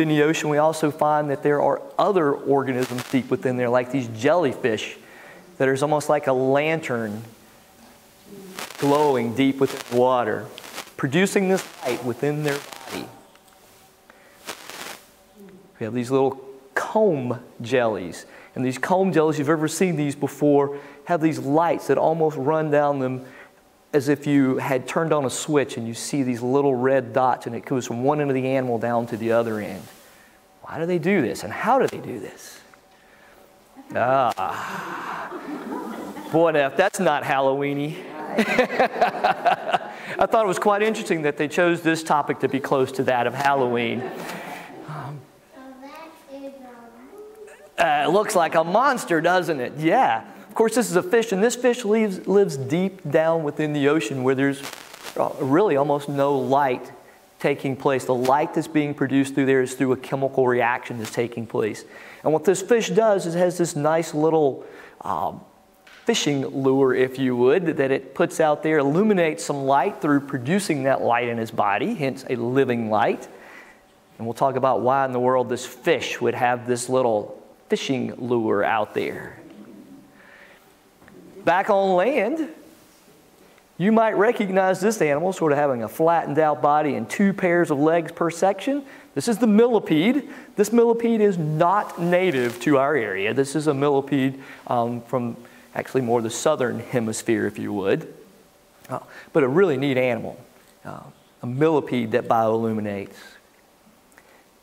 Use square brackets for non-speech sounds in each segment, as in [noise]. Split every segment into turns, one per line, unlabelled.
In the ocean, we also find that there are other organisms deep within there, like these jellyfish, that is almost like a lantern glowing deep within the water, producing this light within their body. We have these little comb jellies. And these comb jellies, you've ever seen these before, have these lights that almost run down them as if you had turned on a switch and you see these little red dots and it goes from one end of the animal down to the other end. Why do they do this and how do they do this? Ah. Boy, if that's not Halloweeny. [laughs] I thought it was quite interesting that they chose this topic to be close to that of Halloween. Um, uh, it looks like a monster, doesn't it? Yeah. Of course, this is a fish, and this fish lives, lives deep down within the ocean where there's uh, really almost no light taking place. The light that's being produced through there is through a chemical reaction that's taking place. And what this fish does is it has this nice little um, fishing lure, if you would, that it puts out there, illuminates some light through producing that light in his body, hence a living light. And we'll talk about why in the world this fish would have this little fishing lure out there. Back on land, you might recognize this animal sort of having a flattened out body and two pairs of legs per section. This is the millipede. This millipede is not native to our area. This is a millipede um, from actually more the southern hemisphere, if you would. Uh, but a really neat animal, uh, a millipede that bioluminates.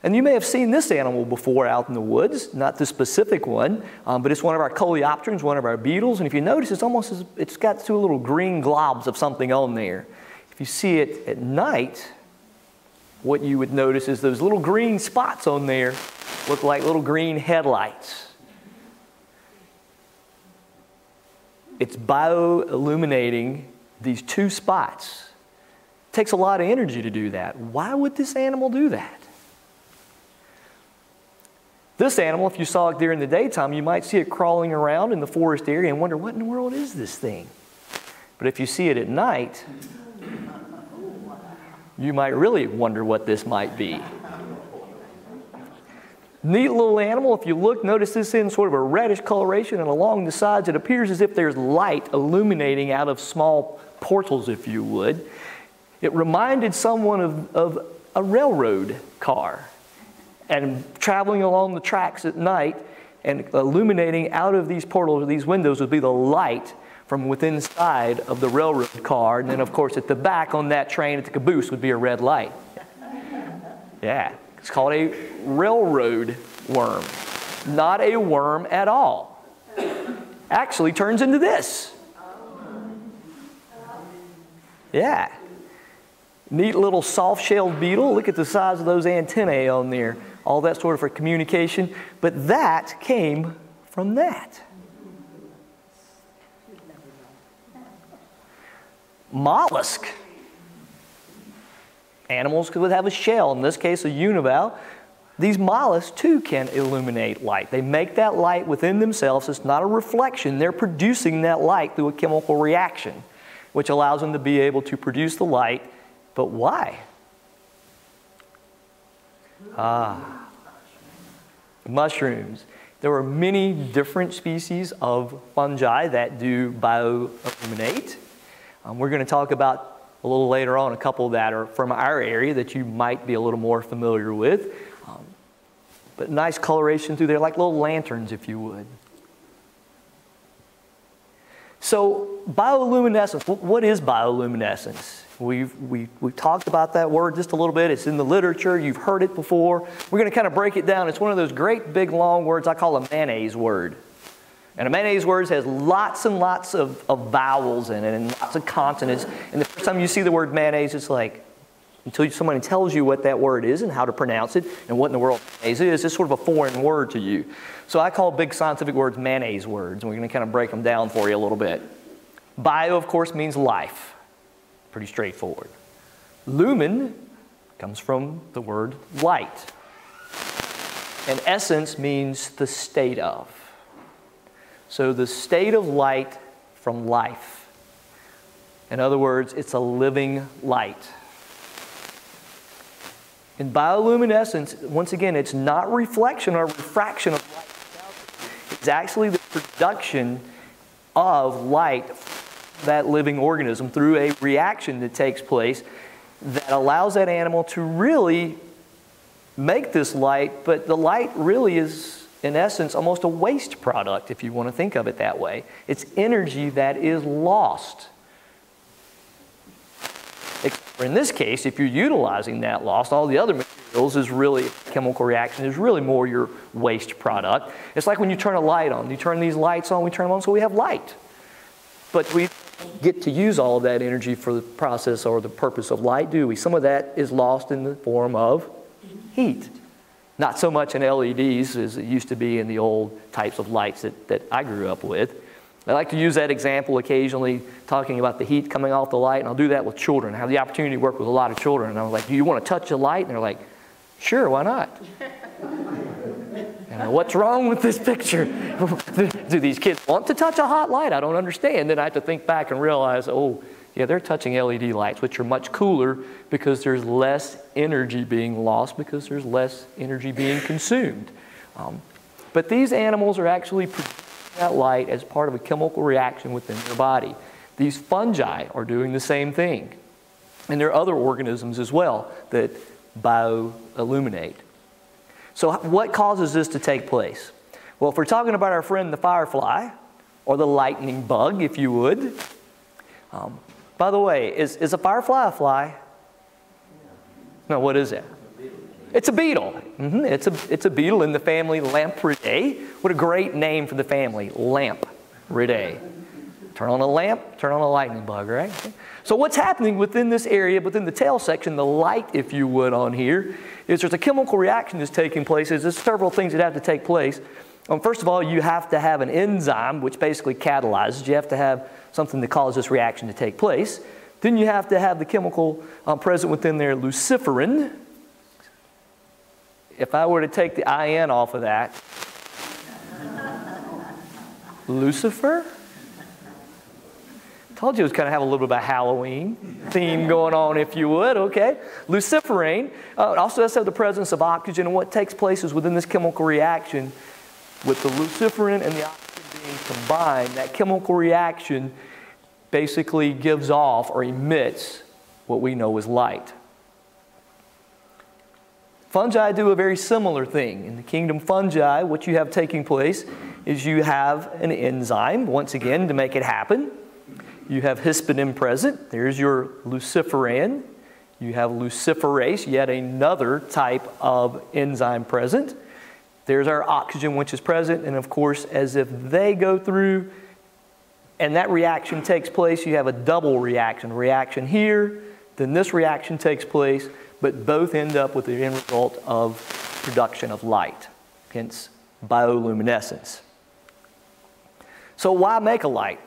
And you may have seen this animal before out in the woods, not the specific one, um, but it's one of our coleopterans, one of our beetles. And if you notice, it's almost, as, it's got two little green globs of something on there. If you see it at night, what you would notice is those little green spots on there look like little green headlights. It's bioilluminating these two spots. It takes a lot of energy to do that. Why would this animal do that? This animal, if you saw it during the daytime, you might see it crawling around in the forest area and wonder, what in the world is this thing? But if you see it at night, you might really wonder what this might be. Neat little animal. If you look, notice this in sort of a reddish coloration, and along the sides, it appears as if there's light illuminating out of small portals, if you would. It reminded someone of, of a railroad car and traveling along the tracks at night and illuminating out of these portals or these windows would be the light from within inside of the railroad car. And then, of course, at the back on that train at the caboose would be a red light. [laughs] Yeah, it's called a railroad worm, not a worm at all. Actually, turns into this. Yeah. Neat little soft shelled beetle. Look at the size of those antennae on there all that sort of for communication. But that came from that. Mollusk. Animals could have a shell, in this case a univalve. These mollusks too can illuminate light. They make that light within themselves. It's not a reflection. They're producing that light through a chemical reaction, which allows them to be able to produce the light. But why? Ah, mushrooms. There are many different species of fungi that do bioilluminate. Um, we're going to talk about a little later on a couple that are from our area that you might be a little more familiar with. Um, but nice coloration through there, like little lanterns, if you would. So, bioluminescence, what is bioluminescence? We've, we, we've talked about that word just a little bit. It's in the literature. You've heard it before. We're going to kind of break it down. It's one of those great big long words I call a mayonnaise word. And a mayonnaise word has lots and lots of, of vowels in it and lots of consonants. And the first time you see the word mayonnaise, it's like, until somebody tells you what that word is and how to pronounce it and what in the world mayonnaise is, it's sort of a foreign word to you. So I call big scientific words mayonnaise words, and we're going to kind of break them down for you a little bit. Bio, of course, means life. Pretty straightforward. Lumen comes from the word light. And essence means the state of. So the state of light from life. In other words, it's a living light. In bioluminescence, once again, it's not reflection or refraction of light. It's actually the production of light that living organism through a reaction that takes place that allows that animal to really make this light, but the light really is, in essence, almost a waste product, if you want to think of it that way. It's energy that is lost. In this case, if you're utilizing that loss, all the other materials is really chemical reaction is really more your waste product. It's like when you turn a light on. You turn these lights on, we turn them on so we have light. But we get to use all of that energy for the process or the purpose of light, do we? Some of that is lost in the form of heat. Not so much in LEDs as it used to be in the old types of lights that, that I grew up with. I like to use that example occasionally, talking about the heat coming off the light, and I'll do that with children. I have the opportunity to work with a lot of children, and I'm like, Do you want to touch the light? And they're like, Sure, why not? What's wrong with this picture? [laughs] do these kids want to touch a hot light? I don't understand. Then I have to think back and realize, oh, yeah, they're touching LED lights, which are much cooler because there's less energy being lost because there's less energy being consumed. Um, but these animals are actually producing that light as part of a chemical reaction within their body. These fungi are doing the same thing. And there are other organisms as well that bioilluminate. So, what causes this to take place? Well, if we're talking about our friend the firefly, or the lightning bug, if you would. Um, by the way, is, is a firefly a fly? No, what is it? It's a beetle. Mm-hmm. It's, a, it's a beetle in the family Lampyridae. What a great name for the family, Lampyridae. Turn on a lamp, turn on a lightning bug, right? So what's happening within this area, within the tail section, the light, if you would, on here, is there's a chemical reaction that's taking place. There's several things that have to take place. Um, first of all, you have to have an enzyme, which basically catalyzes. You have to have something that causes this reaction to take place. Then you have to have the chemical um, present within there, luciferin. If I were to take the IN off of that, [laughs] Lucifer? Told you it was kind of have a little bit of a Halloween theme going on, if you would, okay? Luciferin uh, also to have the presence of oxygen, and what takes place is within this chemical reaction, with the luciferin and the oxygen being combined, that chemical reaction basically gives off or emits what we know as light. Fungi do a very similar thing. In the kingdom fungi, what you have taking place is you have an enzyme, once again, to make it happen. You have hispidin present. There's your luciferin. You have luciferase, yet another type of enzyme present. There's our oxygen, which is present. And of course, as if they go through and that reaction takes place, you have a double reaction. Reaction here, then this reaction takes place, but both end up with the end result of production of light, hence bioluminescence. So, why make a light?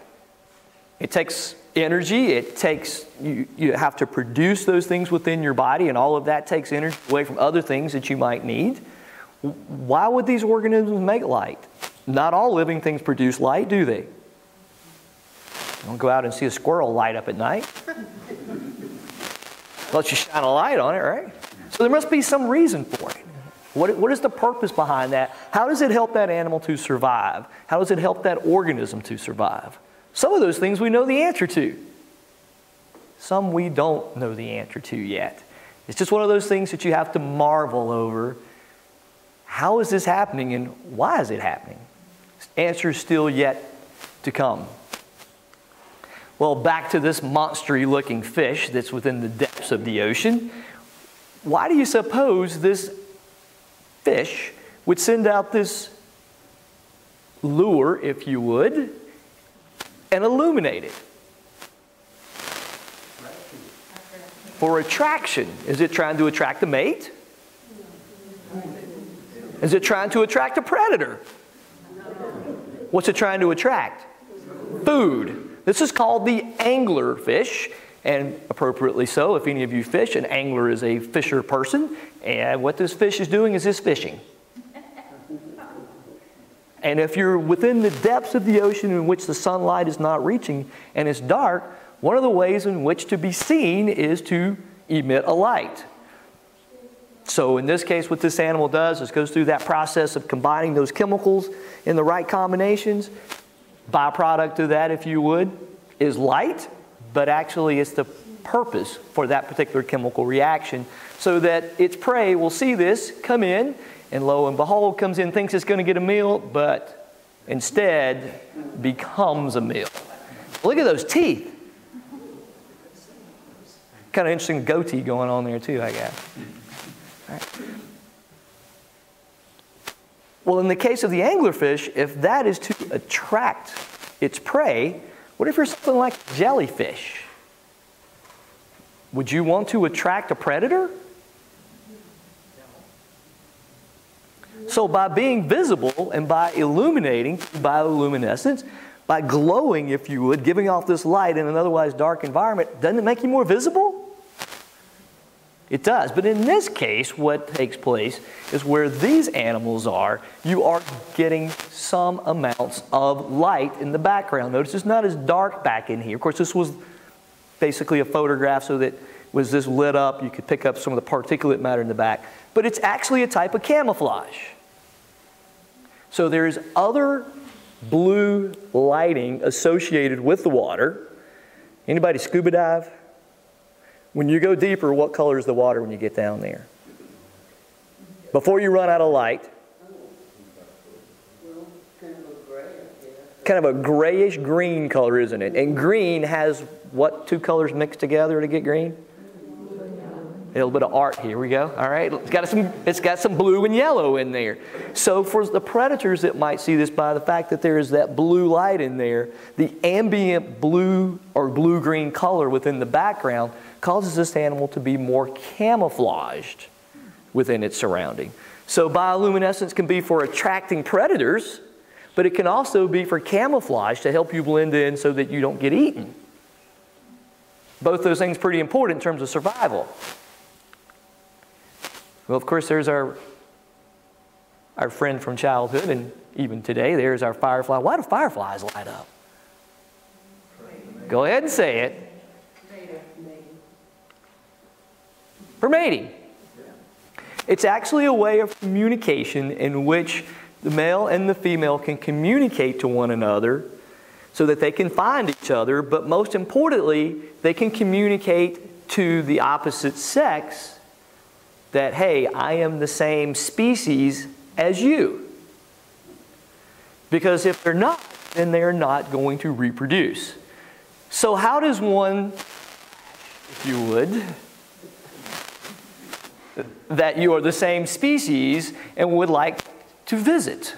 It takes energy, it takes, you, you have to produce those things within your body, and all of that takes energy away from other things that you might need. Why would these organisms make light? Not all living things produce light, do they? Don't go out and see a squirrel light up at night. [laughs] Unless you shine a light on it, right? So there must be some reason for it. What, what is the purpose behind that? How does it help that animal to survive? How does it help that organism to survive? Some of those things we know the answer to. Some we don't know the answer to yet. It's just one of those things that you have to marvel over. How is this happening and why is it happening? Answer still yet to come. Well, back to this monstery looking fish that's within the depths of the ocean. Why do you suppose this fish would send out this lure, if you would, and illuminate it. For attraction. Is it trying to attract a mate? Is it trying to attract a predator? What's it trying to attract? Food. This is called the angler fish, and appropriately so. If any of you fish, an angler is a fisher person, and what this fish is doing is this fishing. And if you're within the depths of the ocean in which the sunlight is not reaching and it's dark, one of the ways in which to be seen is to emit a light. So in this case, what this animal does is goes through that process of combining those chemicals in the right combinations. Byproduct of that, if you would, is light, but actually it's the purpose for that particular chemical reaction so that its prey will see this, come in, and lo and behold, comes in, thinks it's going to get a meal, but instead becomes a meal. Look at those teeth. Kind of interesting goatee going on there, too, I guess. Well, in the case of the anglerfish, if that is to attract its prey, what if you're something like jellyfish? Would you want to attract a predator? So, by being visible and by illuminating bioluminescence, by glowing, if you would, giving off this light in an otherwise dark environment, doesn't it make you more visible? It does. But in this case, what takes place is where these animals are, you are getting some amounts of light in the background. Notice it's not as dark back in here. Of course, this was basically a photograph so that was this lit up, you could pick up some of the particulate matter in the back. But it's actually a type of camouflage. So there's other blue lighting associated with the water. Anybody scuba dive? When you go deeper, what color is the water when you get down there? Before you run out of light, kind of a grayish green color, isn't it? And green has what two colors mixed together to get green? A little bit of art here we go. All right, it's got some it's got some blue and yellow in there. So for the predators that might see this by the fact that there is that blue light in there, the ambient blue or blue green color within the background causes this animal to be more camouflaged within its surrounding. So bioluminescence can be for attracting predators, but it can also be for camouflage to help you blend in so that you don't get eaten. Both those things pretty important in terms of survival. Well, of course, there's our, our friend from childhood, and even today, there's our firefly. Why do fireflies light up? Go ahead and say it. For mating. It's actually a way of communication in which the male and the female can communicate to one another so that they can find each other, but most importantly, they can communicate to the opposite sex that, hey, I am the same species as you. Because if they're not, then they're not going to reproduce. So, how does one, if you would, that you are the same species and would like to visit?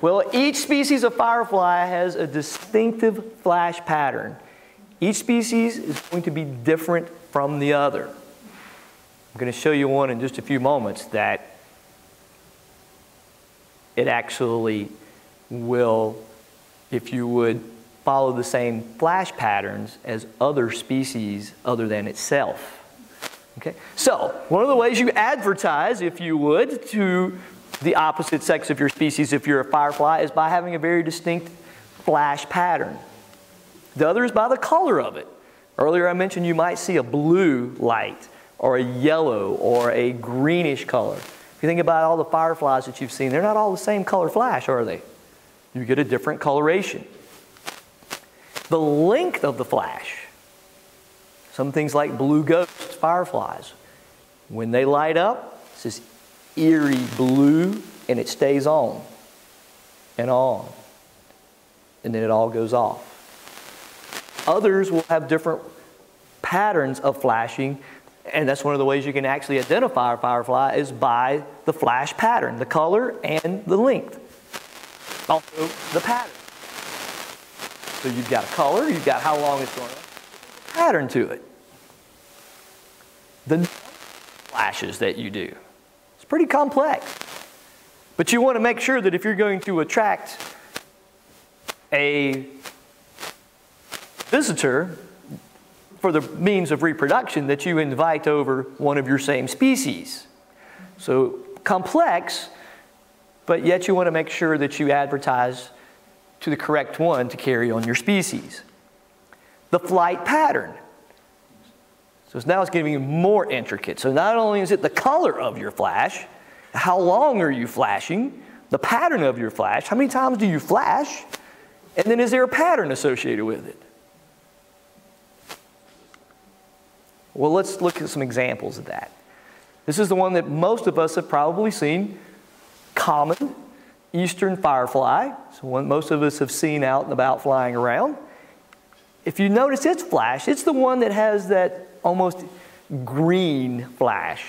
Well, each species of firefly has a distinctive flash pattern. Each species is going to be different from the other. I'm going to show you one in just a few moments that it actually will, if you would, follow the same flash patterns as other species other than itself. Okay? So, one of the ways you advertise, if you would, to the opposite sex of your species if you're a firefly is by having a very distinct flash pattern. The other is by the color of it. Earlier I mentioned you might see a blue light or a yellow or a greenish color. If you think about all the fireflies that you've seen, they're not all the same color flash, are they? You get a different coloration. The length of the flash. Some things like blue ghost fireflies. When they light up, it's this eerie blue and it stays on and on. And then it all goes off. Others will have different patterns of flashing, and that's one of the ways you can actually identify a firefly is by the flash pattern, the color and the length. Also, the pattern. So you've got a color, you've got how long it's going on, pattern to it. The flashes that you do. It's pretty complex. But you want to make sure that if you're going to attract a visitor for the means of reproduction that you invite over one of your same species. So complex, but yet you want to make sure that you advertise to the correct one to carry on your species. The flight pattern. So now it's getting more intricate. So not only is it the color of your flash, how long are you flashing, the pattern of your flash, how many times do you flash, and then is there a pattern associated with it? Well, let's look at some examples of that. This is the one that most of us have probably seen common eastern firefly. So one most of us have seen out and about flying around. If you notice its flash, it's the one that has that almost green flash.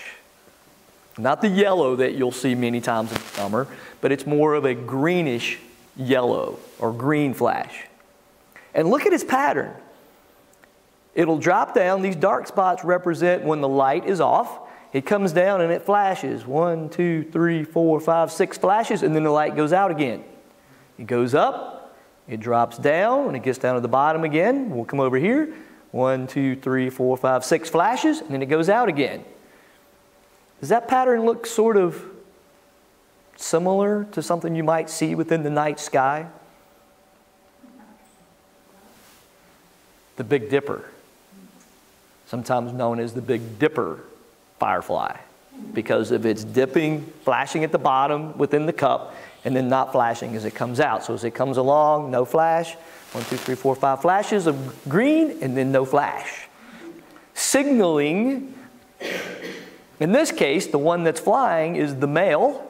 Not the yellow that you'll see many times in the summer, but it's more of a greenish yellow or green flash. And look at its pattern. It'll drop down. These dark spots represent when the light is off. It comes down and it flashes. One, two, three, four, five, six flashes, and then the light goes out again. It goes up, it drops down, and it gets down to the bottom again. We'll come over here. One, two, three, four, five, six flashes, and then it goes out again. Does that pattern look sort of similar to something you might see within the night sky? The Big Dipper, sometimes known as the Big Dipper firefly, because of its dipping, flashing at the bottom within the cup, and then not flashing as it comes out. So as it comes along, no flash. One, two, three, four, five flashes of green, and then no flash. Signaling, in this case, the one that's flying is the male.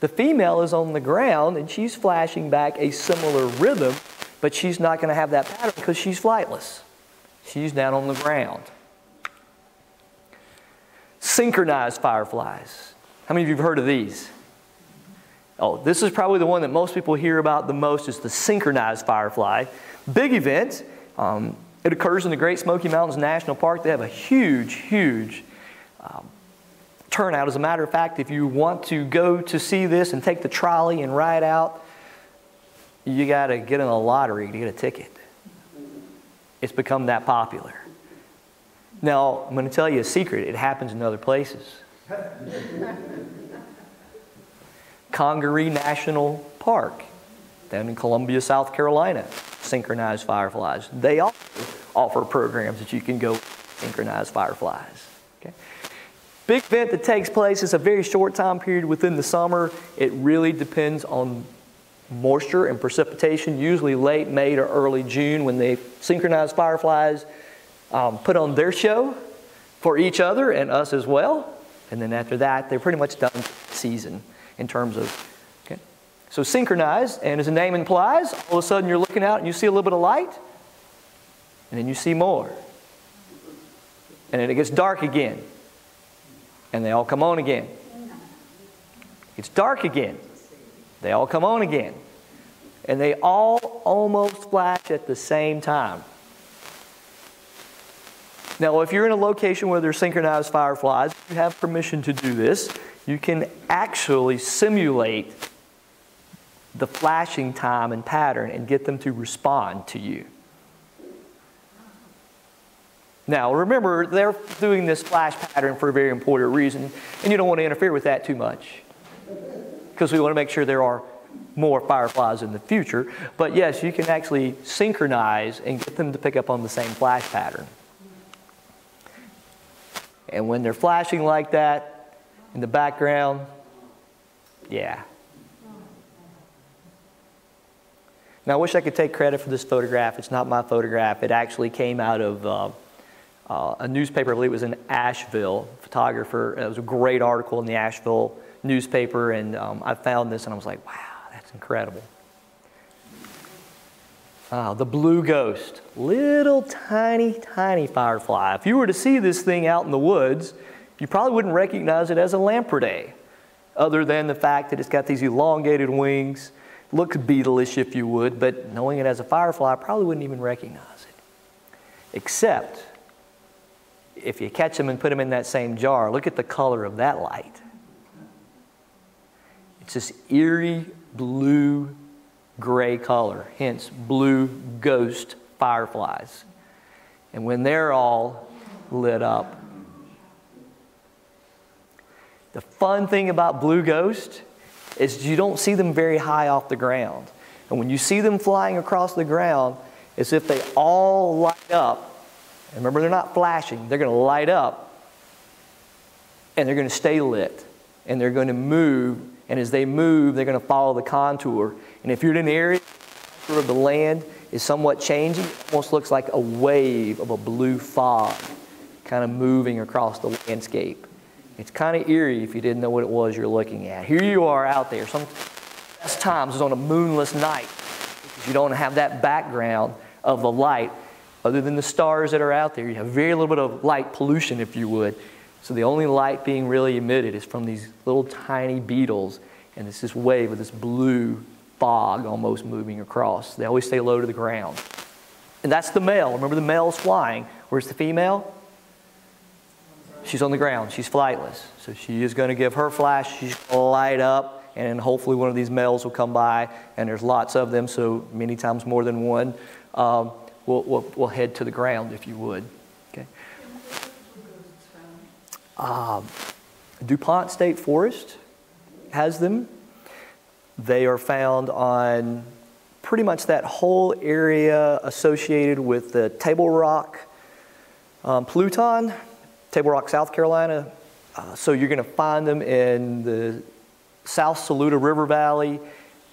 The female is on the ground, and she's flashing back a similar rhythm, but she's not going to have that pattern because she's flightless. She's down on the ground. Synchronized fireflies. How many of you have heard of these? Oh, this is probably the one that most people hear about the most is the synchronized firefly. Big event. Um, it occurs in the Great Smoky Mountains National Park. They have a huge, huge um, turnout. As a matter of fact, if you want to go to see this and take the trolley and ride out, you got to get in a lottery to get a ticket. It's become that popular. Now, I'm going to tell you a secret. It happens in other places. [laughs] Congaree National Park down in Columbia, South Carolina, synchronized fireflies. They also offer programs that you can go synchronize fireflies. Okay? Big event that takes place is a very short time period within the summer. It really depends on moisture and precipitation, usually late May or early June when they synchronize fireflies um, put on their show for each other and us as well. And then after that, they're pretty much done season in terms of, okay? So synchronized, and as the name implies, all of a sudden you're looking out and you see a little bit of light, and then you see more. And then it gets dark again, and they all come on again. It's dark again. They all come on again. And they all almost flash at the same time. Now, if you're in a location where there's synchronized fireflies, you have permission to do this. You can actually simulate the flashing time and pattern and get them to respond to you. Now, remember, they're doing this flash pattern for a very important reason, and you don't want to interfere with that too much because we want to make sure there are more fireflies in the future. But yes, you can actually synchronize and get them to pick up on the same flash pattern. And when they're flashing like that in the background, yeah. Now, I wish I could take credit for this photograph. It's not my photograph. It actually came out of uh, uh, a newspaper, I believe it was in Asheville. Photographer, it was a great article in the Asheville newspaper, and um, I found this and I was like, wow, that's incredible. Uh, the blue ghost, little tiny, tiny firefly. If you were to see this thing out in the woods, you probably wouldn't recognize it as a lampyrid, other than the fact that it's got these elongated wings. Looks beetleish, if you would, but knowing it as a firefly, I probably wouldn't even recognize it. Except if you catch them and put them in that same jar, look at the color of that light. It's this eerie blue gray color, hence blue ghost fireflies. And when they're all lit up, the fun thing about blue ghost is you don't see them very high off the ground. And when you see them flying across the ground, it's if they all light up And remember, they're not flashing, they're going to light up and they're going to stay lit and they're going to move. And as they move, they're going to follow the contour. And if you're in an area where the land is somewhat changing, it almost looks like a wave of a blue fog kind of moving across the landscape. It's kind of eerie if you didn't know what it was you're looking at. Here you are out there. Some best times is on a moonless night because you don't have that background of the light other than the stars that are out there. You have very little bit of light pollution, if you would. So the only light being really emitted is from these little tiny beetles, and it's this wave of this blue fog almost moving across. They always stay low to the ground. And that's the male. Remember, the male is flying. Where's the female? She's on the ground. She's flightless. So she is going to give her flash. She's going to light up, and hopefully one of these males will come by, and there's lots of them, so many times more than one. Um, we'll, we'll, we'll head to the ground, if you would. Um, DuPont State Forest has them. They are found on pretty much that whole area associated with the Table Rock um, Pluton Table Rock, South Carolina. Uh, so you're going to find them in the South Saluda River Valley.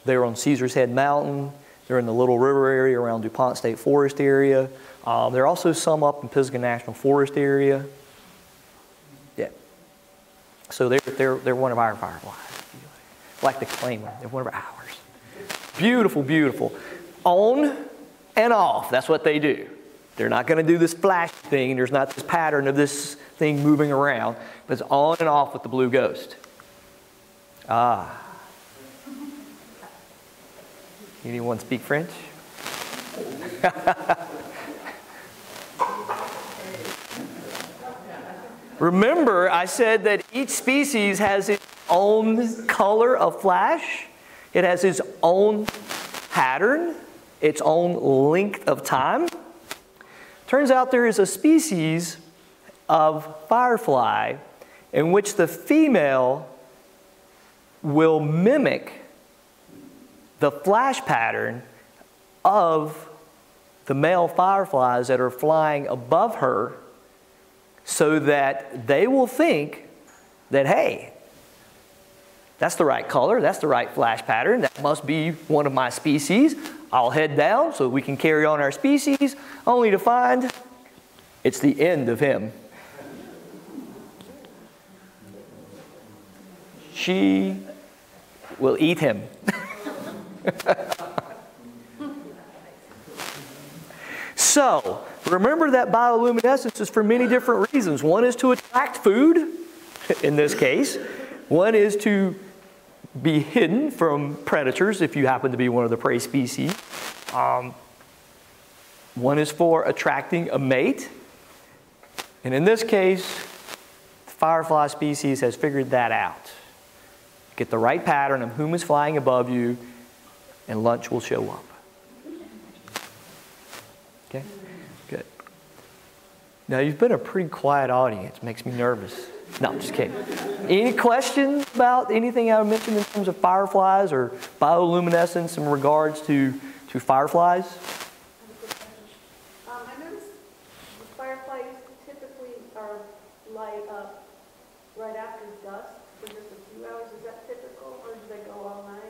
They're on Caesar's Head Mountain. They're in the Little River area around DuPont State Forest area. Um, there are also some up in Pisgah National Forest area. So they're, they're, they're one of our fireflies. Like the claimer, they're one of ours. Beautiful, beautiful. On and off, that's what they do. They're not going to do this flash thing. There's not this pattern of this thing moving around, but it's on and off with the blue ghost. Ah. Anyone speak French? [laughs] Remember, I said that each species has its own color of flash. It has its own pattern, its own length of time. Turns out there is a species of firefly in which the female will mimic the flash pattern of the male fireflies that are flying above her so that they will think that, hey, that's the right color, that's the right flash pattern, that must be one of my species. I'll head down so we can carry on our species, only to find it's the end of him. She will eat him. [laughs] so, remember that bioluminescence is for many different reasons. One is to attract food, in this case. One is to be hidden from predators if you happen to be one of the prey species. Um, one is for attracting a mate. And in this case, the firefly species has figured that out. Get the right pattern of whom is flying above you, and lunch will show up. Okay? Now, you've been a pretty quiet audience. Makes me nervous. No, I'm just kidding. Any questions about anything I mentioned in terms of fireflies or bioluminescence in regards to, to fireflies?
Um, I noticed fireflies typically are light up right after dusk for just a few hours. Is that typical, or do they go all night?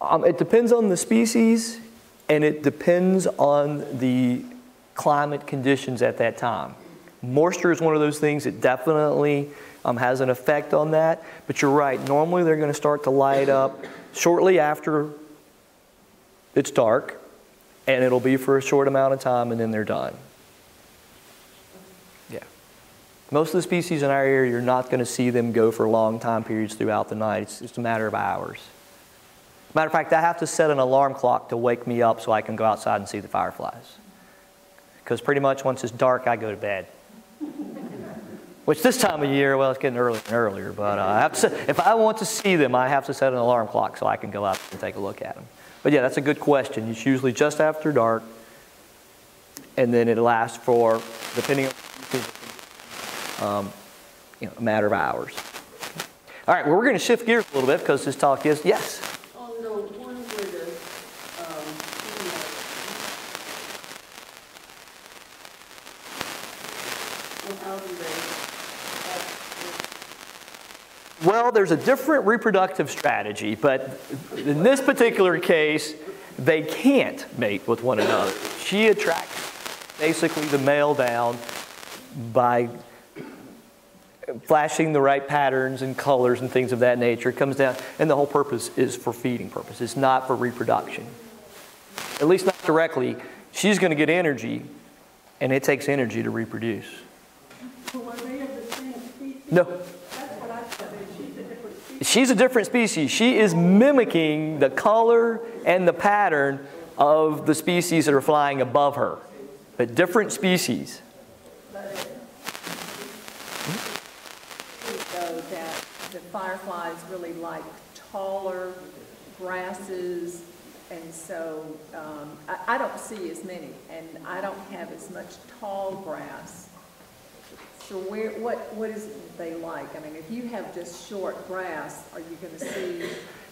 Um, it depends on the species and it depends on the climate conditions at that time. Moisture is one of those things that definitely um, has an effect on that. But you're right, normally they're going to start to light up shortly after it's dark, and it'll be for a short amount of time, and then they're done. Yeah. Most of the species in our area, you're not going to see them go for long time periods throughout the night. It's, just a matter of hours. Matter of fact, I have to set an alarm clock to wake me up so I can go outside and see the fireflies. Because pretty much once it's dark, I go to bed. Which this time of year, well, it's getting earlier and earlier, but uh, I have to, if I want to see them, I have to set an alarm clock so I can go out and take a look at them. But yeah, that's a good question. It's usually just after dark, and then it lasts for, depending on, um, you know, a matter of hours. All right, well, we're going to shift gears a little bit because this talk is, yes?
Oh, no, one where the, um,
Well, there's a different reproductive strategy, but in this particular case, they can't mate with one another. She attracts basically the male down by flashing the right patterns and colors and things of that nature. It comes down, and the whole purpose is for feeding purposes, not for reproduction. At least not directly. She's going to get energy, and it takes energy to reproduce.
So are they of the same species?
No,
That's what I said, she's a different species.
She's a different species. She is mimicking the color and the pattern of the species that are flying above her, but different species.
though that the fireflies really like taller grasses, and so um, I, I don't see as many, and I don't have as much tall grass. So where, what, what is they like? I mean, if you have just short grass, are you going to see?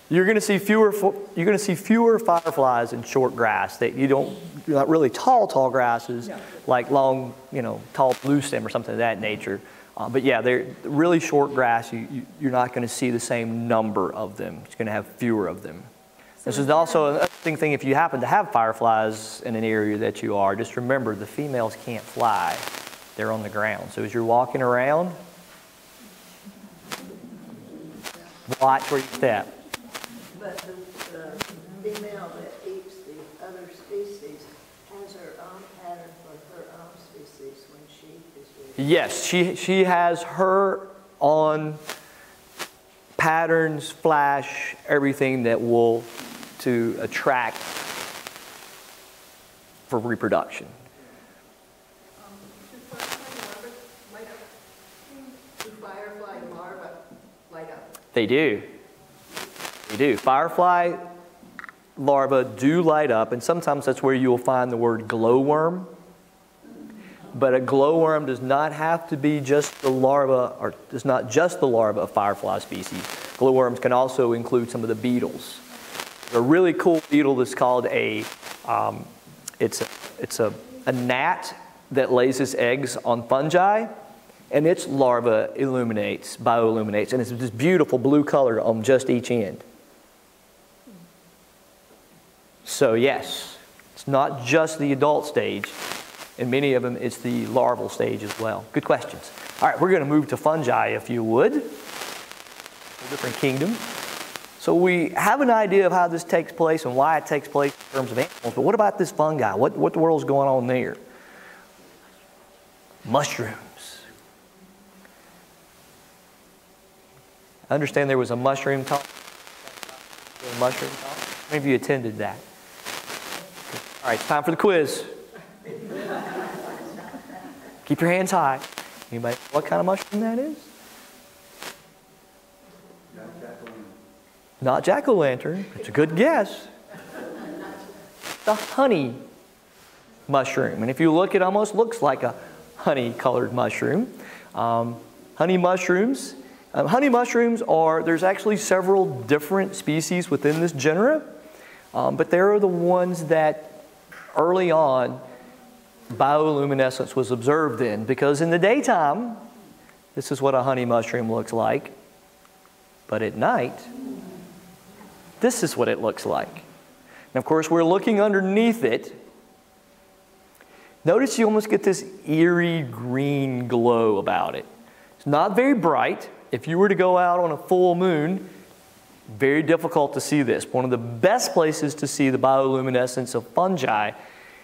You're going to see fewer. You're going to see fewer fireflies in short grass. That you don't. Not really tall, tall grasses
No.
like long, you know, tall blue stem or something of that nature. Uh, but yeah, they're really short grass. You, you, you're not going to see the same number of them. It's going to have fewer of them. This is also an interesting thing. If you happen to have fireflies in an area that you are, just remember the females can't fly. They're on the ground. So as you're walking around, watch where you step.
But the, the female that eats the other species has her own pattern for her own species when she is with.
Yes, she, she has her on patterns, flash, everything that will to attract for reproduction.
Do firefly larvae light up?
They do. They do. Firefly larvae do light up, and sometimes that's where you'll find the word glowworm. But a glowworm does not have to be just the larva, or is not just the larva of firefly species. Glowworms can also include some of the beetles. A really cool beetle that's called a, um, it's a, it's a, a gnat that lays its eggs on fungi, and its larva illuminates, bioilluminates, and it's this beautiful blue color on just each end. So yes, it's not just the adult stage. In many of them, it's the larval stage as well. Good questions. All right, we're going to move to fungi, if you would. A different kingdom. So we have an idea of how this takes place and why it takes place in terms of animals, but what about this fungi? What, what the world's going on there? Mushrooms. I understand there was a mushroom talk. Mushroom talk. How many of you attended that? All right, time for the quiz. Keep your hands high. Anybody what kind of mushroom that is? Not jack o' lantern. It's a good guess. The honey mushroom. And if you look, it almost looks like a honey colored mushroom. Um, honey mushrooms. Um, honey mushrooms are, there's actually several different species within this genera, um, but they're the ones that early on bioluminescence was observed in because in the daytime, this is what a honey mushroom looks like, but at night, this is what it looks like. And of course, we're looking underneath it. Notice you almost get this eerie green glow about it. It's not very bright. If you were to go out on a full moon, very difficult to see this. One of the best places to see the bioluminescence of fungi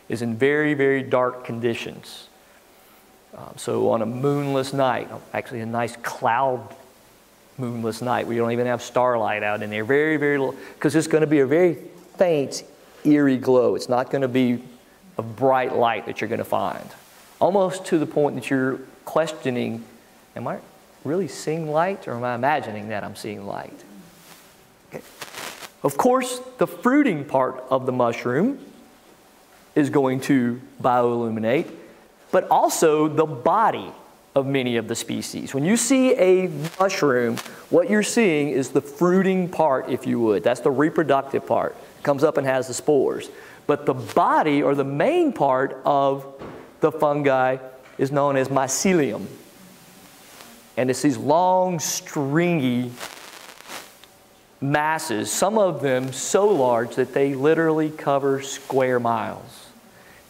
is in very, very dark conditions. Um, so on a moonless night, actually a nice cloud moonless night where you don't even have starlight out in there, very, very little, because it's going to be a very faint, eerie glow. It's not going to be a bright light that you're going to find. Almost to the point that you're questioning, am I really seeing light or am I imagining that I'm seeing light? Okay. Of course, the fruiting part of the mushroom is going to bioilluminate, but also the body of many of the species. When you see a mushroom, what you're seeing is the fruiting part, if you would. That's the reproductive part. It comes up and has the spores. But the body or the main part of the fungi is known as mycelium. And it's these long, stringy masses, some of them so large that they literally cover square miles.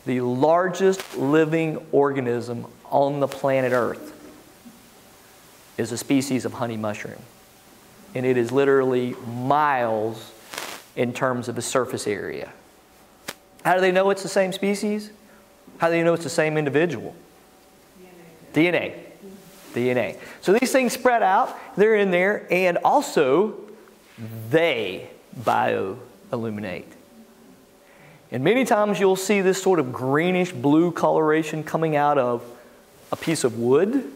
The largest living organism on the planet Earth is a species of honey mushroom. And it is literally miles in terms of the surface area. How do they know it's the same species? How do they know it's the same individual? DNA. DNA. So these things spread out, they're in there, and also they bioilluminate. And many times you'll see this sort of greenish blue coloration coming out of a piece of wood.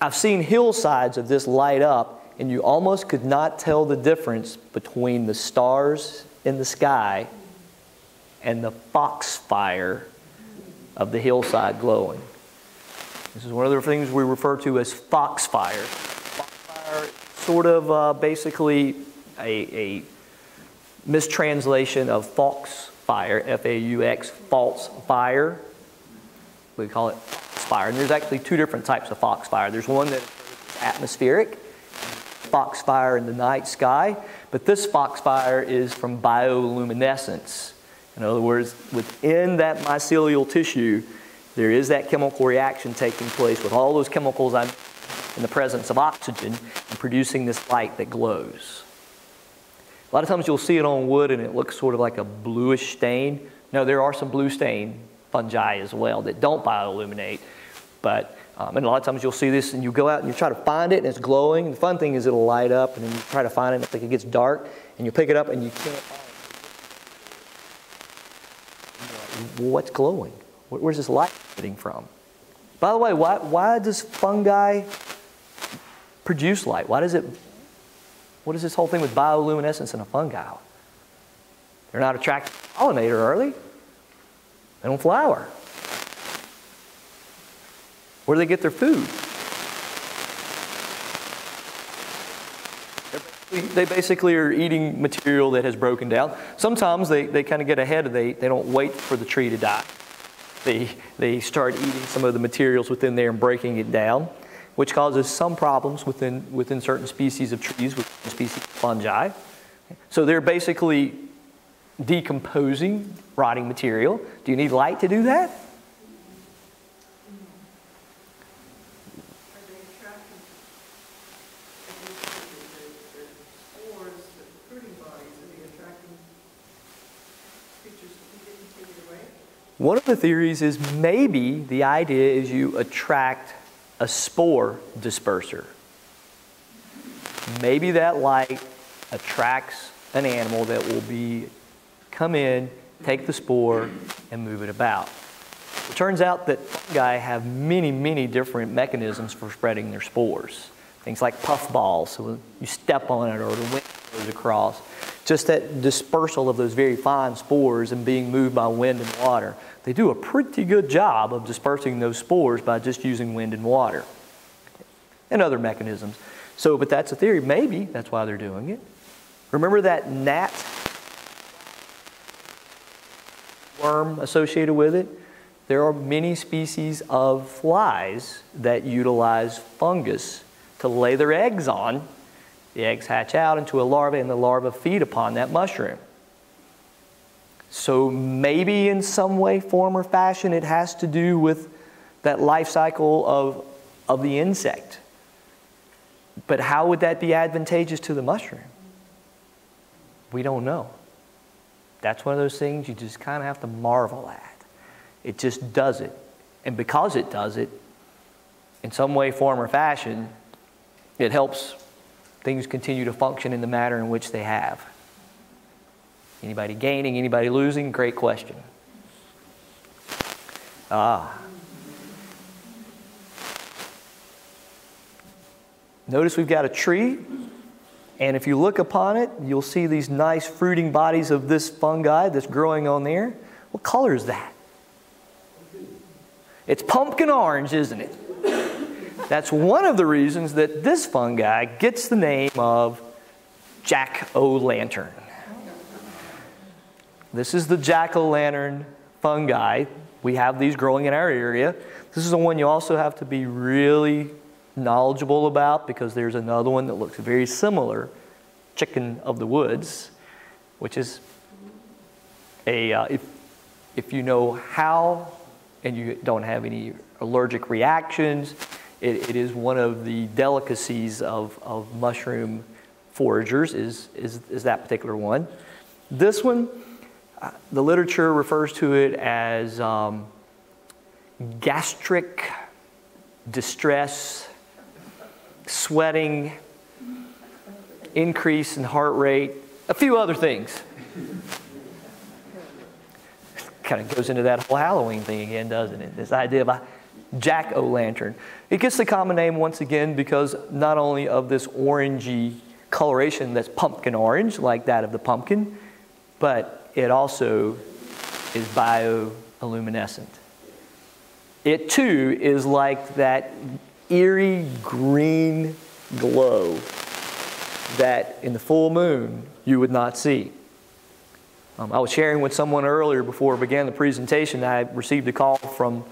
I've seen hillsides of this light up, and you almost could not tell the difference between the stars in the sky and the foxfire of the hillside glowing. This is one of the things we refer to as foxfire. Foxfire, sort of uh, basically a, a mistranslation of faux fire, F A U X, false fire. We call it foxfire. And there's actually two different types of foxfire. There's one that's atmospheric, foxfire in the night sky, but this foxfire is from bioluminescence. In other words, within that mycelial tissue, there is that chemical reaction taking place with all those chemicals in the presence of oxygen and producing this light that glows. A lot of times you'll see it on wood and it looks sort of like a bluish stain. No, there are some blue stain fungi as well that don't bioluminate, but um, and a lot of times you'll see this and you go out and you try to find it and it's glowing. The fun thing is it'll light up and then you try to find it and it gets dark and you pick it up and you can't find it. What's glowing? Where's this light getting from? By the way, why, why does fungi produce light? Why does it, what is this whole thing with bioluminescence in a fungi? They're not attracted to pollinator, are they? They don't flower. Where do they get their food? They basically are eating material that has broken down. Sometimes they, they kind of get ahead of they, they don't wait for the tree to die. They, they start eating some of the materials within there and breaking it down, which causes some problems within, within certain species of trees, with species of fungi. So they're basically decomposing rotting material. Do you need light to do that? One of the theories is maybe the idea is you attract a spore disperser. Maybe that light attracts an animal that will be come in, take the spore, and move it about. It turns out that fungi have many, many different mechanisms for spreading their spores. Things like puffballs, so you step on it or the wind goes across. Just that dispersal of those very fine spores and being moved by wind and water they do a pretty good job of dispersing those spores by just using wind and water and other mechanisms. So, but that's a theory. Maybe that's why they're doing it. Remember that gnat worm associated with it? There are many species of flies that utilize fungus to lay their eggs on. The eggs hatch out into a larva, and the larva feed upon that mushroom. So maybe in some way, form, or fashion, it has to do with that life cycle of, of the insect. But how would that be advantageous to the mushroom? We don't know. That's one of those things you just kind of have to marvel at. It just does it. And because it does it, in some way, form, or fashion, it helps things continue to function in the manner in which they have. Anybody gaining, anybody losing? Great question. Ah. Notice we've got a tree, and if you look upon it, you'll see these nice fruiting bodies of this fungi that's growing on there. What color is that? It's pumpkin orange, isn't it? That's one of the reasons that this fungi gets the name of jack o' lantern. This is the jack o' lantern fungi we have these growing in our area. This is the one you also have to be really knowledgeable about because there's another one that looks very similar, chicken of the woods, which is a, uh, if, if you know how and you don't have any allergic reactions, it, it is one of the delicacies of, of mushroom foragers is, is, is that particular one. This one, uh, the literature refers to it as um, gastric distress, sweating, increase in heart rate, a few other things. kind of goes into that whole Halloween thing again, doesn't it? This idea of a jack o' lantern. It gets the common name once again because not only of this orangey coloration that's pumpkin orange, like that of the pumpkin, but it also is bioluminescent. It too is like that eerie green glow that in the full moon you would not see. Um, I was sharing with someone earlier before I began the presentation. I received a call from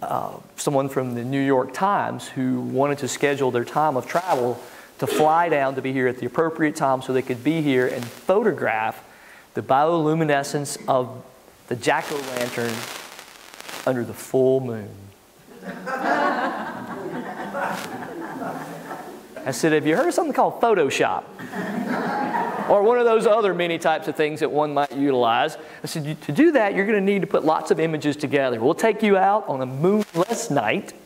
uh, someone from the New York Times who wanted to schedule their time of travel to fly down to be here at the appropriate time so they could be here and photograph the bioluminescence of the jack o' lantern under the full moon. I said, Have you heard of something called Photoshop? Or one of those other many types of things that one might utilize. I said, To do that, you're going to need to put lots of images together. We'll take you out on a moonless night. [laughs]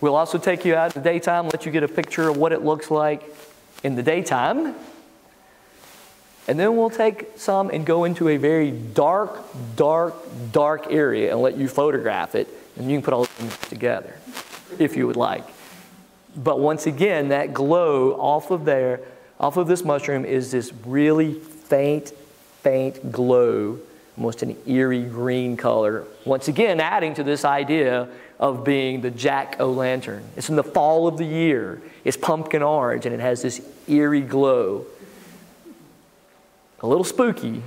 We'll also take you out in the daytime, let you get a picture of what it looks like in the daytime. And then we'll take some and go into a very dark, dark, dark area and let you photograph it. And you can put all the things together if you would like. But once again, that glow off of there, off of this mushroom, is this really faint, faint glow, almost an eerie green color. Once again, adding to this idea of being the jack o' lantern. It's in the fall of the year, it's pumpkin orange, and it has this eerie glow. A little spooky,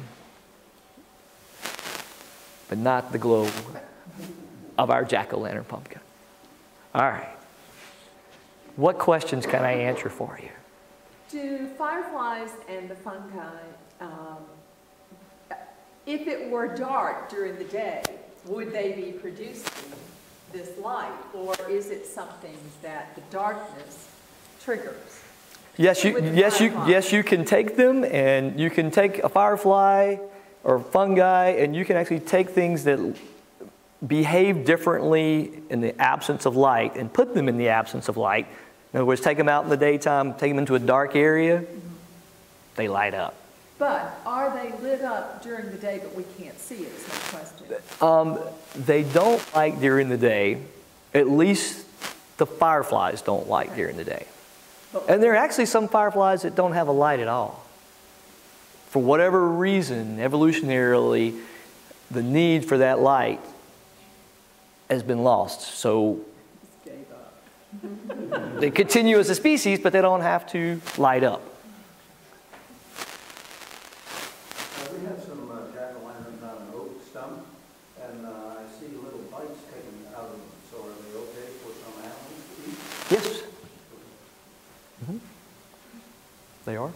but not the glow of our jack o' lantern pumpkin. All right. What questions can I answer for you?
Do fireflies and the fungi, um, if it were dark during the day, would they be producing this light? Or is it something that the darkness triggers?
Yes, you, yes, you, yes, you can take them and you can take a firefly or fungi and you can actually take things that behave differently in the absence of light and put them in the absence of light. In other words, take them out in the daytime, take them into a dark area, they light up.
But are they lit up during the day but we can't see it is my question.
Um, they don't light during the day. At least the fireflies don't light during the day. And there are actually some fireflies that don't have a light at all. For whatever reason, evolutionarily, the need for that light has been lost. So
Just gave up. [laughs]
they continue as a species, but they don't have to light up.
Uh, We have some uh, jack-o'-lanterns on an oak stump, and uh, I see little bites taken out of them. So are they okay for some animals to eat?
Yes? Mhm. They are?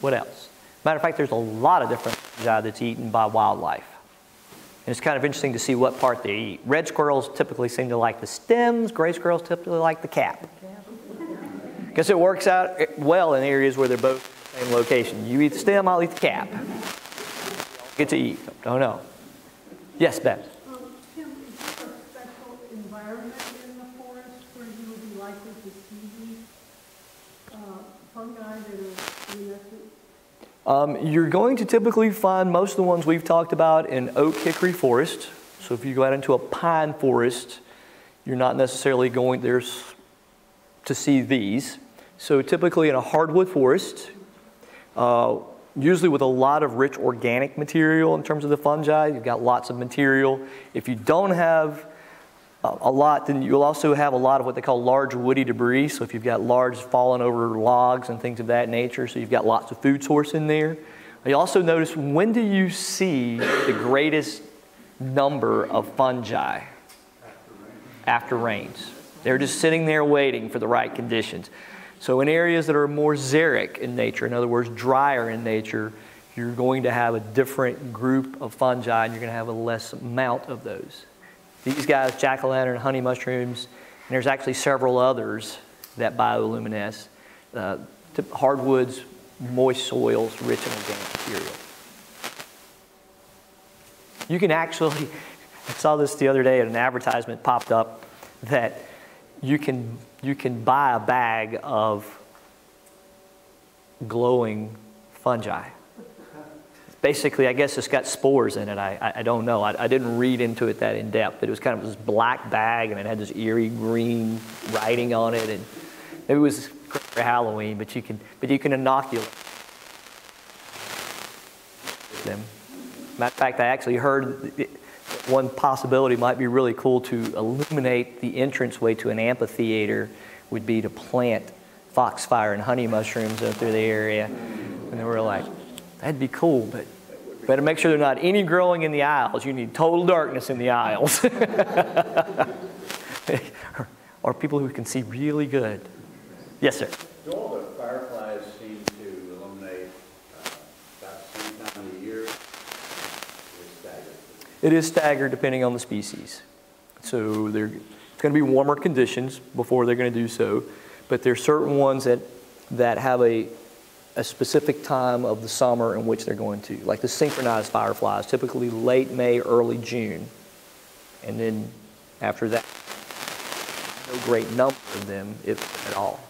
What else? Matter of fact, there's a lot of different fungi that's eaten by wildlife. And it's kind of interesting to see what part they eat. Red squirrels typically seem to like the stems, gray squirrels typically like the cap. Because it works out eh, well in areas where they're both in the same location. You eat the stem, I'll eat the cap. Get to eat. Don't know. Yes, Beth?
Um, Tim, is there a special environment in the forest where you would be likely to see these uh, fungi that are luminescent?
Um, you're going to typically find most of the ones we've talked about in oak hickory forest. So if you go out into a pine forest, you're not necessarily going there to see these. So typically in a hardwood forest, uh, usually with a lot of rich organic material in terms of the fungi, you've got lots of material. If you don't have a lot, then you'll also have a lot of what they call large woody debris. So if you've got large fallen over logs and things of that nature, so you've got lots of food source in there. You also notice when do you see the greatest number of fungi? After rains. They're just sitting there waiting for the right conditions. So, in areas that are more xeric in nature, in other words, drier in nature, you're going to have a different group of fungi and you're going to have a less amount of those. These guys, jack o' lantern, honey mushrooms, and there's actually several others that bioluminesce. Uh, hardwoods, moist soils, rich in organic material. You can actually, I saw this the other day, an advertisement popped up that you can, you can buy a bag of glowing fungi. Basically, I guess it's got spores in it. I, I, don't know. I, I didn't read into it that in depth, but it was kind of this black bag and it had this eerie green writing on it. And maybe it was for Halloween, but you can, but you can inoculate them. Matter of fact, I actually heard one possibility might be really cool to illuminate the entranceway to an amphitheater would be to plant foxfire and honey mushrooms up through the area. And they were like, that'd be cool, but better make sure they're not any growing in the aisles. You need total darkness in the aisles. or, [laughs] or people who can see really good. Yes, sir.
Do all the fireflies seem to illuminate uh, about the same time of the year?
It is staggered depending on the species. So there, it's going to be warmer conditions before they're going to do so, but there's certain ones that, that have a, a specific time of the summer in which they're going to, like the synchronized fireflies, typically late May, early June. And then after that, no great number of them, if at all.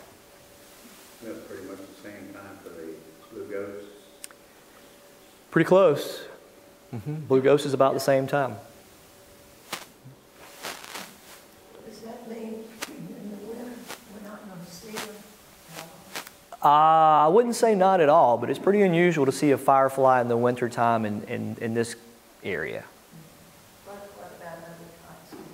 That's pretty much the same time for the blue ghosts.
Pretty close. hmm Blue ghost is about the same time.
Does that mean in the winter, we're not gonna see them?
Uh, I wouldn't say not at all, but it's pretty unusual to see a firefly in the wintertime in, in, in this area.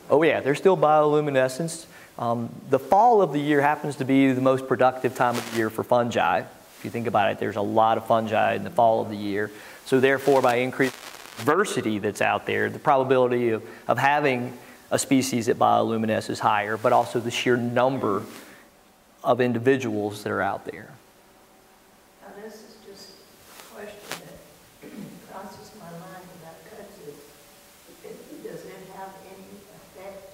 Oh, yeah, there's still bioluminescence. Um, the fall of the year happens to be the most productive time of the year for fungi. If you think about it, there's a lot of fungi in the fall of the year. So, therefore, by increased diversity that's out there, the probability of, of having a species that bioluminesces is higher, but also the sheer number of individuals that are out there.
Now, this is just a question that crosses my mind about kudzu. It- Does it have any effect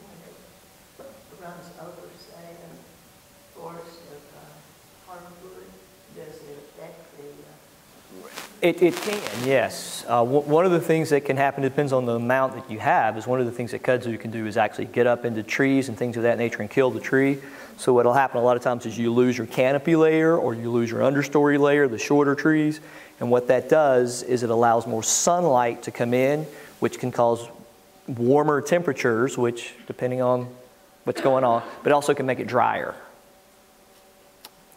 when it runs over, say, a forest of uh, hardwood? Does it affect the, uh,
It, it can, yes. Uh, one of the things that can happen, depends on the amount that you have, is one of the things that kudzu can do is actually get up into trees and things of that nature and kill the tree. So what'll happen a lot of times is you lose your canopy layer or you lose your understory layer, the shorter trees. And what that does is it allows more sunlight to come in, which can cause warmer temperatures, which depending on what's going on, but also can make it drier.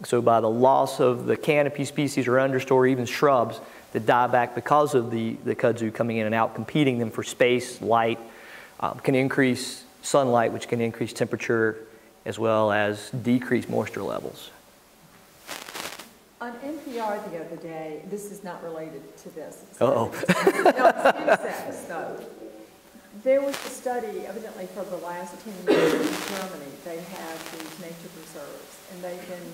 So by the loss of the canopy species or understory, even shrubs that die back because of the, the kudzu coming in and out, competing them for space, light, um, can increase sunlight, which can increase temperature as well as decrease moisture levels.
On NPR the other day, this is not related to this.
Uh-oh.
No, it's insects, though. There was a study, evidently for the last 10 years in Germany, they have these nature preserves, and they've been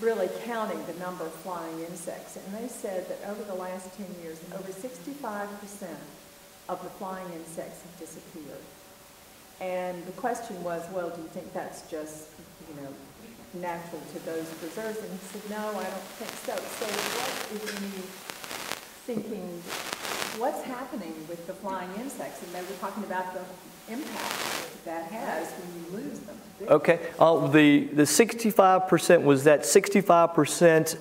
really counting the number of flying insects. And they said that over the last 10 years, over 65% of the flying insects have disappeared. And the question was, well, do you think that's just, you know, natural to those preserves? And he said, no, I don't think so. So what is any thinking, what's happening with the flying insects? And they were talking about the impact that has when you lose them.
Okay, uh, the, the 65% was that 65%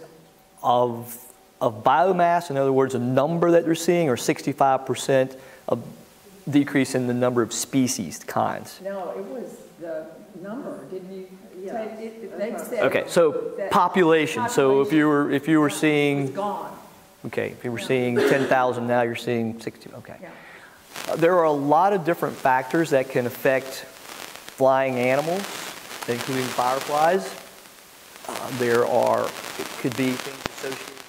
of, of biomass, in other words, a number that they're seeing, or 65% of decrease in the number of species, kinds?
No, it was the number, didn't you? take it- They said.
Okay, so
that
population, so if you were, if you were seeing,
gone,
okay, if you were seeing 10,000, now you're seeing 60, okay.
yeah.
There are a lot of different factors that can affect flying animals, including fireflies. Uh, There are, it could be things associated with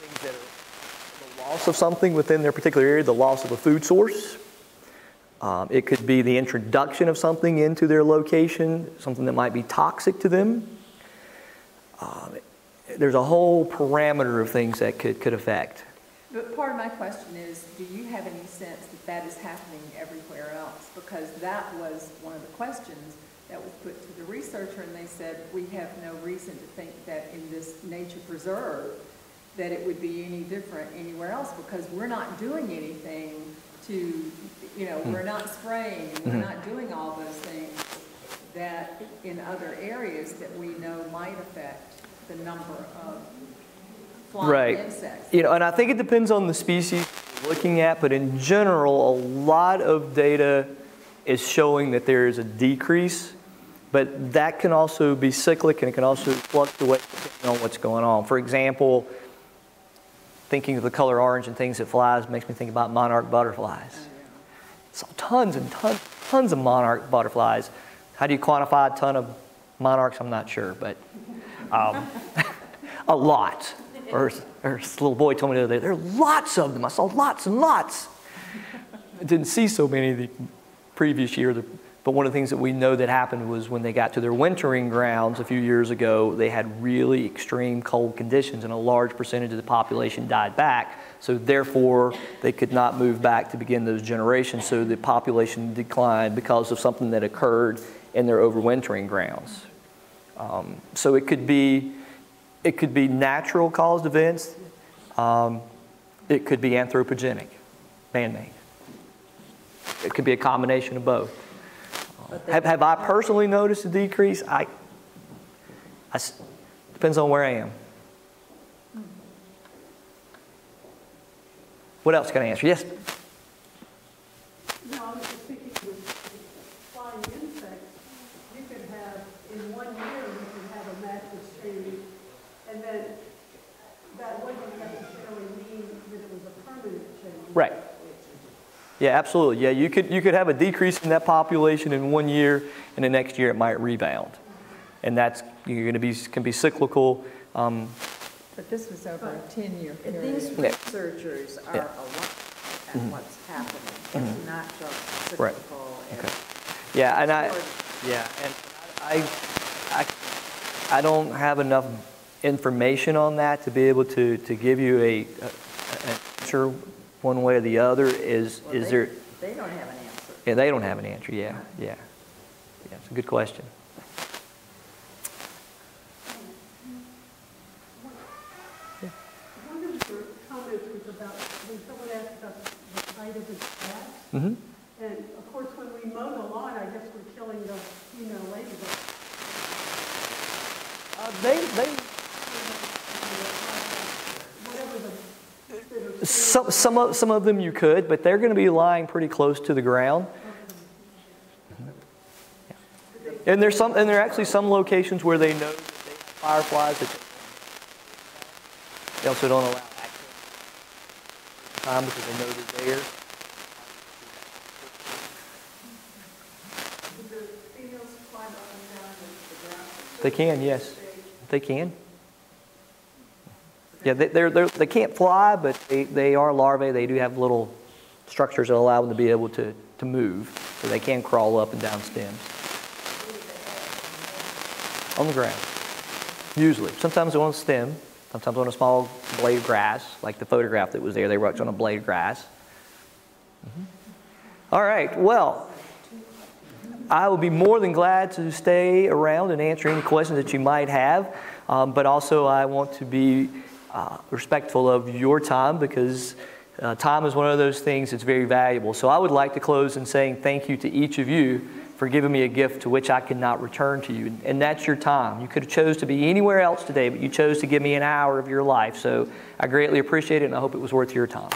things that are the loss of something within their particular area, the loss of a food source. Um, it could be the introduction of something into their location, something that might be toxic to them. Um, there's a whole parameter of things that could, could affect.
But part of my question is, do you have any sense that that is happening everywhere else? Because that was one of the questions that was put to the researcher, and they said, we have no reason to think that in this nature preserve, that it would be any different anywhere else, because we're not doing anything to, you know, we're not spraying, we're
Mhm.
not doing all those things that in other areas that we know might affect the number of flying
Right.
insects.
You know, and I think it depends on the species you're looking at, but in general, a lot of data is showing that there is a decrease, but that can also be cyclic and it can also fluctuate depending on what's going on. For example, thinking of the color orange and things that flies makes me think about monarch butterflies. Saw tons and tons, tons of monarch butterflies. How do you quantify a ton of monarchs? I'm not sure, but um, [laughs] a lot. Or, or this little boy told me the other day, there are lots of them. I saw lots and lots. I didn't see so many the previous year, but one of the things that we know that happened was when they got to their wintering grounds a few years ago, they had really extreme cold conditions and a large percentage of the population died back. So therefore, they could not move back to begin those generations. So the population declined because of something that occurred in their overwintering grounds. Um, so it could be, it could be natural caused events. Um, it could be anthropogenic, man-made. It could be a combination of both. Have, have I personally noticed a decrease? I depends on where I am. What else can I answer? Yes.
No, I was just thinking with flying insects, you could have, in one year, you could have a massive change, and then that wouldn't necessarily mean that it was a permanent change.
Right. Yeah, absolutely. Yeah, you could, you could have a decrease in that population in one year, and the next year it might rebound. And that's, you're going to be, can be cyclical. Um,
But this was over a 10-year period.
These
Yeah.
are
Yeah.
alive at what's happening. It's not just
Right.
cyclical.
Okay. yeah, and I, yeah, and I, I, I don't have enough information on that to be able to, to give you a, a- an answer one way or the other. Is,
Well,
is
they-
there,
They don't have an answer.
yeah, they don't have an answer. Yeah, yeah. Yeah, it's a good question.
One of your comments was about, when someone asked about the height of the grass,
hmm
and of course, when we mow the lawn, I guess we're killing the female ladybug.
Uh, they, they,
Whatever the, that are-
some, some, of, some of them you could, but they're going to be lying pretty close to the ground. And there's some, and there are actually some locations where they know that they have fireflies. That they also don't allow access time because they know they're there.
Do the females climb up and down?
They can, yes, they can. Yeah, they, they're, they're, they can't fly, but they, they are larvae. They do have little structures that allow them to be able to, to move, so they can crawl up and down stems. On the ground, usually. Sometimes on a stem, sometimes on a small blade of grass, like the photograph that was there. They were on a blade of grass. Mhm. All right, well, I would be more than glad to stay around and answer any questions that you might have, um, but also I want to be uh, respectful of your time because uh, time is one of those things that's very valuable. So I would like to close in saying thank you to each of you for giving me a gift to which I cannot return to you, and that's your time. You could have chose to be anywhere else today, but you chose to give me an hour of your life. So I greatly appreciate it, and I hope it was worth your time.